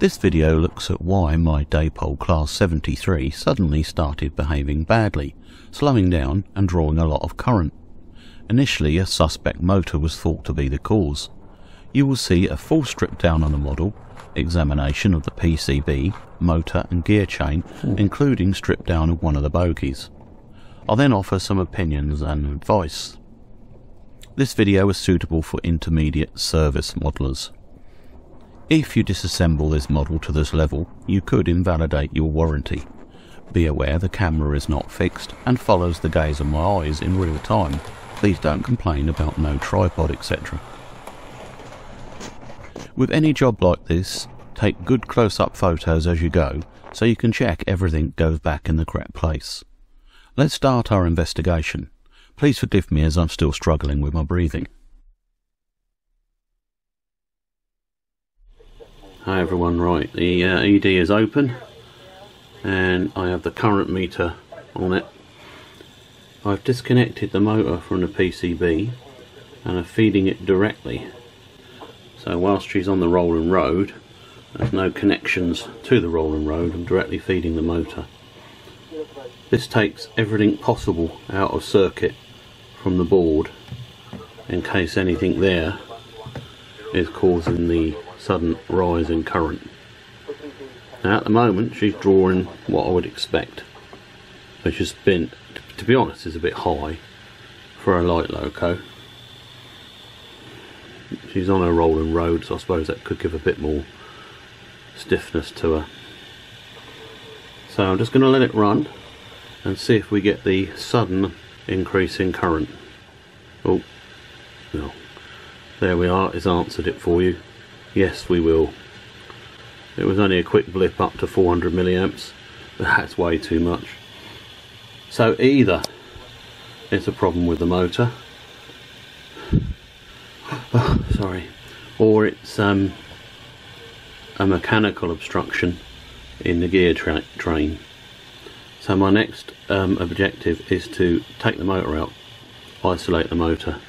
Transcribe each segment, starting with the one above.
This video looks at why my Dapol Class 73 suddenly started behaving badly, slowing down and drawing a lot of current. Initially a suspect motor was thought to be the cause. You will see a full strip down on the model, examination of the PCB, motor and gear chain, hmm. including strip down of one of the bogies. I'll then offer some opinions and advice. This video is suitable for intermediate service modelers. If you disassemble this model to this level, you could invalidate your warranty. Be aware the camera is not fixed and follows the gaze of my eyes in real time. Please don't complain about no tripod etc. With any job like this, take good close-up photos as you go so you can check everything goes back in the correct place. Let's start our investigation. Please forgive me as I'm still struggling with my breathing. Hi everyone, right, the uh, ED is open and I have the current meter on it. I've disconnected the motor from the PCB and I'm feeding it directly. So whilst she's on the rolling road, there's no connections to the rolling road, I'm directly feeding the motor. This takes everything possible out of circuit from the board in case anything there is causing the sudden rise in current. Now at the moment she's drawing what I would expect which has been, to be honest, is a bit high for a light loco. She's on a rolling road so I suppose that could give a bit more stiffness to her. So I'm just going to let it run and see if we get the sudden increase in current. Oh, no. There we are, it's answered it for you. Yes, we will. It was only a quick blip up to 400 milliamps, but that's way too much. So either it's a problem with the motor, oh, sorry, or it's um, a mechanical obstruction in the gear tra train. So my next um, objective is to take the motor out, isolate the motor.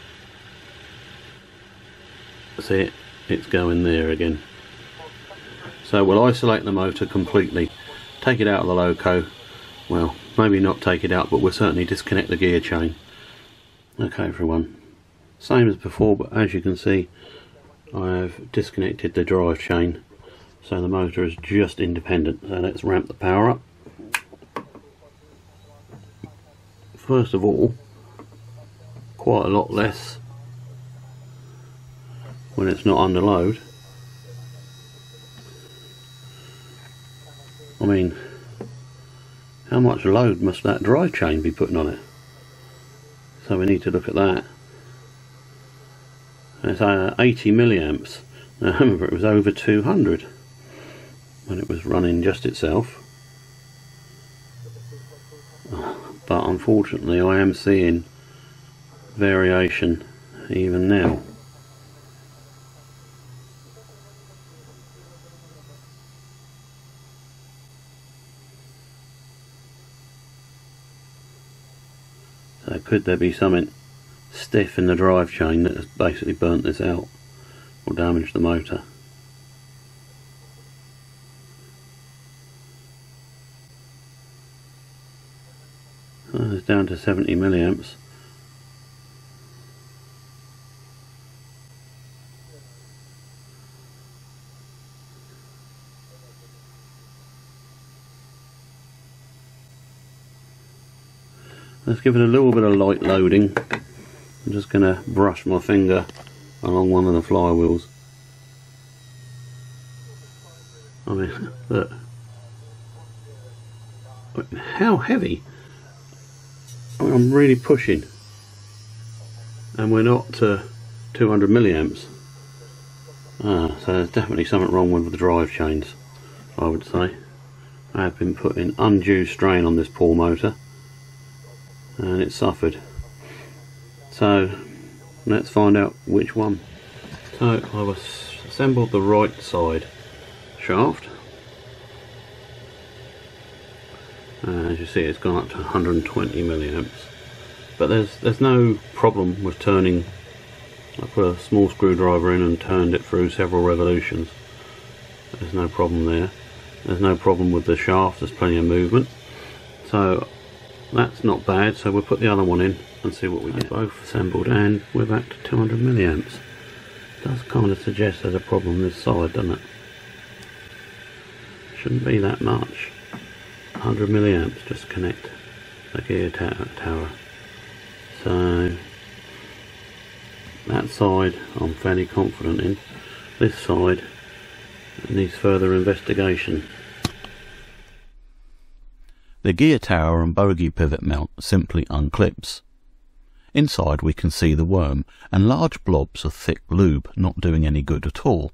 See? It's going there again. So we'll isolate the motor completely, take it out of the loco, well maybe not take it out but we'll certainly disconnect the gear chain. Okay everyone, same as before but as you can see I've disconnected the drive chain so the motor is just independent. So let's ramp the power up. first of all quite a lot less when it's not under load. I mean how much load must that drive chain be putting on it? So we need to look at that. It's uh, 80 milliamps. Now remember it was over 200 when it was running just itself. But unfortunately I am seeing variation even now. So could there be something stiff in the drive chain that has basically burnt this out or damaged the motor? It's down to 70 milliamps. Let's give it a little bit of light loading. I'm just going to brush my finger along one of the flywheels. I mean, look. How heavy? I'm really pushing and we're not to 200 milliamps ah, so there's definitely something wrong with the drive chains I would say I have been putting undue strain on this poor motor and it suffered. So let's find out which one. So I've assembled the right side shaft. Uh, as you see it's gone up to 120 milliamps. But there's there's no problem with turning I put a small screwdriver in and turned it through several revolutions. There's no problem there. There's no problem with the shaft, there's plenty of movement. So that's not bad, so we'll put the other one in and see what we get. Both assembled and we're back to 200 milliamps. Does kind of suggest there's a problem this side, doesn't it? Shouldn't be that much. 100 milliamps just connect the gear tower. So that side I'm fairly confident in. This side needs further investigation. The gear tower and bogie pivot mount simply unclips. Inside we can see the worm and large blobs of thick lube not doing any good at all.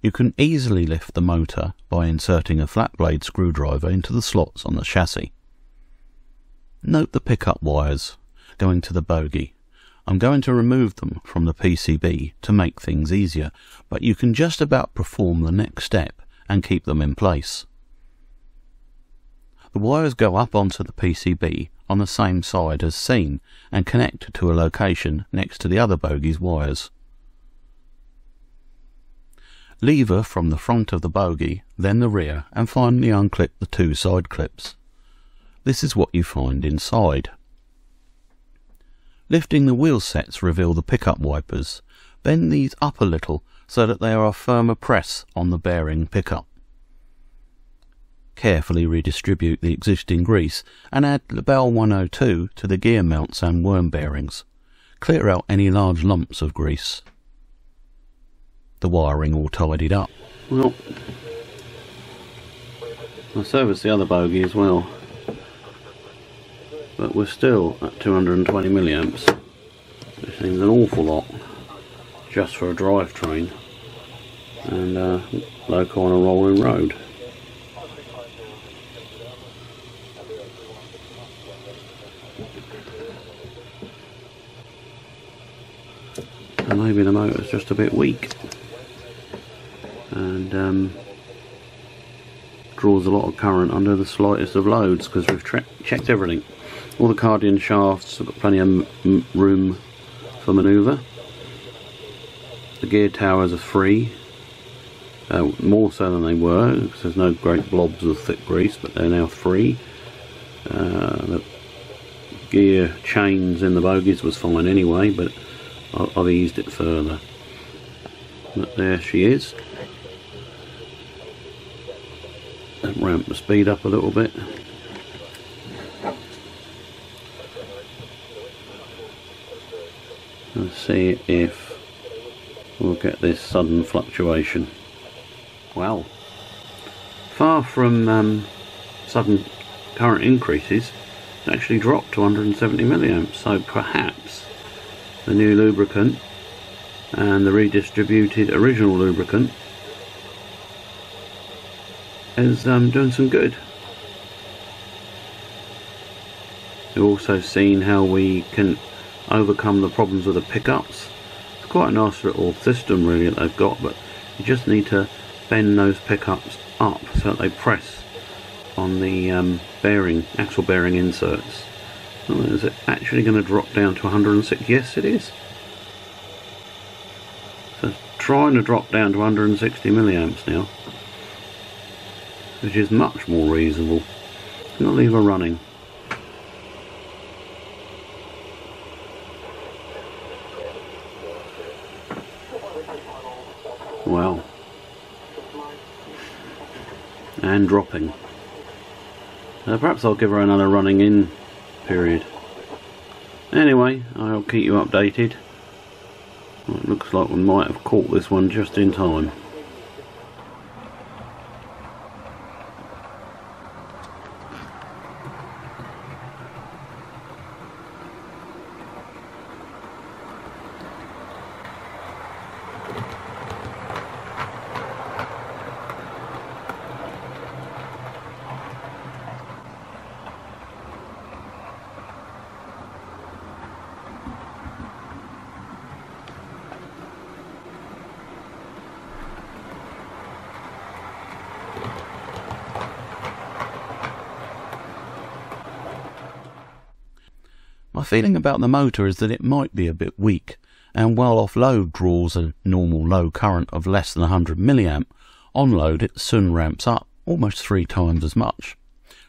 You can easily lift the motor by inserting a flat blade screwdriver into the slots on the chassis. Note the pickup wires going to the bogie. I'm going to remove them from the PCB to make things easier, but you can just about perform the next step and keep them in place. The wires go up onto the PCB on the same side as seen and connect to a location next to the other bogie's wires. Lever from the front of the bogie, then the rear, and finally unclip the two side clips. This is what you find inside. Lifting the wheel sets reveal the pickup wipers. Bend these up a little so that they are a firmer press on the bearing pickup. Carefully redistribute the existing grease and add Labelle 102 to the gear mounts and worm bearings. Clear out any large lumps of grease. The wiring all tidied up. Well, I serviced the other bogie as well, but we're still at 220 milliamps. Which seems an awful lot just for a drivetrain and uh, local on a rolling road. Maybe the motor's just a bit weak. And um, draws a lot of current under the slightest of loads because we've checked everything. All the cardan shafts have got plenty of room for manoeuvre. The gear towers are free uh, more so than they were because there's no great blobs of thick grease but they're now free. Uh, the gear chains in the bogies was fine anyway but I've eased it further. But there she is. ramp the speed up a little bit. Let's see if we'll get this sudden fluctuation. Well, far from um, sudden current increases, it actually dropped to 170 milliamps, so perhaps the new lubricant and the redistributed original lubricant is um, doing some good. We've also seen how we can overcome the problems with the pickups. It's quite a nice little system really that they've got but you just need to bend those pickups up so that they press on the um, bearing, axle bearing inserts. Oh, is it actually going to drop down to 106? Yes, it is. So it's trying to drop down to 160 milliamps now, which is much more reasonable. I'm going to leave her running. Well, and dropping. Uh, perhaps I'll give her another running in period. Anyway, I'll keep you updated. It looks like we might have caught this one just in time. Feeling about the motor is that it might be a bit weak, and while off-load draws a normal low current of less than 100 milliamp, On load, it soon ramps up almost three times as much.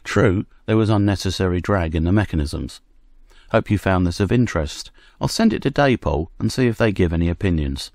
True, there was unnecessary drag in the mechanisms. Hope you found this of interest. I'll send it to Dapol and see if they give any opinions.